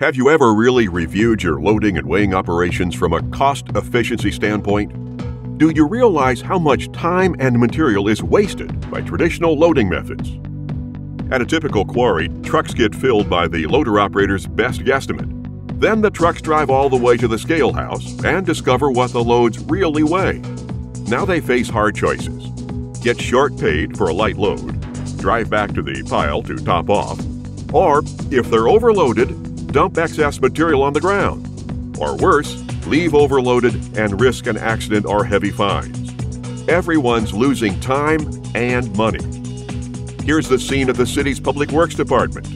Have you ever really reviewed your loading and weighing operations from a cost efficiency standpoint? Do you realize how much time and material is wasted by traditional loading methods? At a typical quarry, trucks get filled by the loader operator's best guesstimate. Then the trucks drive all the way to the scale house and discover what the loads really weigh. Now they face hard choices. Get short paid for a light load, drive back to the pile to top off, or, if they're overloaded, dump excess material on the ground. Or worse, leave overloaded and risk an accident or heavy fines. Everyone's losing time and money. Here's the scene at the city's Public Works Department.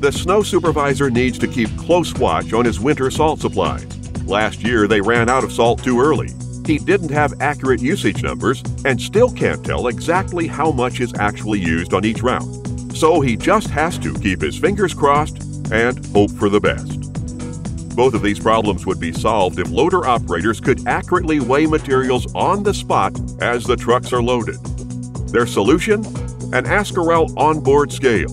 The snow supervisor needs to keep close watch on his winter salt supplies. Last year, they ran out of salt too early. He didn't have accurate usage numbers and still can't tell exactly how much is actually used on each route. So he just has to keep his fingers crossed and hope for the best. Both of these problems would be solved if loader operators could accurately weigh materials on the spot as the trucks are loaded. Their solution? An Ascorel onboard scale.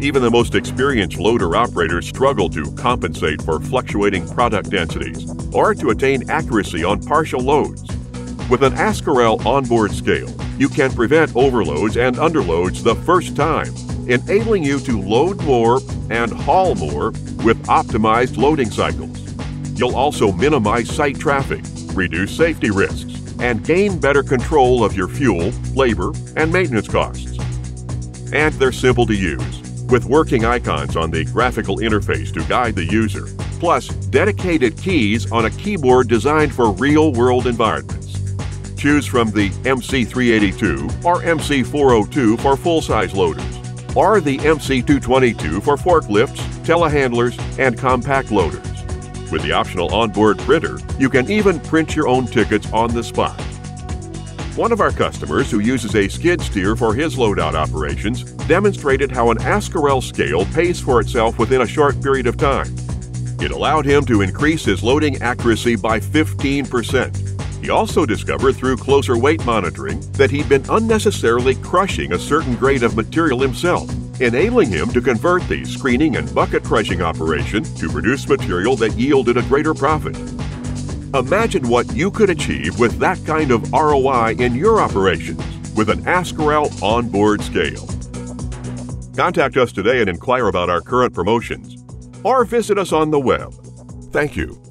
Even the most experienced loader operators struggle to compensate for fluctuating product densities or to attain accuracy on partial loads. With an Ascorel onboard scale, you can prevent overloads and underloads the first time enabling you to load more and haul more with optimized loading cycles. You'll also minimize site traffic, reduce safety risks, and gain better control of your fuel, labor, and maintenance costs. And they're simple to use, with working icons on the graphical interface to guide the user, plus dedicated keys on a keyboard designed for real world environments. Choose from the MC382 or MC402 for full size loaders or the MC222 for forklifts, telehandlers, and compact loaders. With the optional onboard printer, you can even print your own tickets on the spot. One of our customers who uses a skid steer for his loadout operations demonstrated how an Ascorel scale pays for itself within a short period of time. It allowed him to increase his loading accuracy by 15%. He also discovered through closer weight monitoring that he'd been unnecessarily crushing a certain grade of material himself, enabling him to convert the screening and bucket crushing operation to produce material that yielded a greater profit. Imagine what you could achieve with that kind of ROI in your operations with an Ascorel onboard scale. Contact us today and inquire about our current promotions or visit us on the web. Thank you.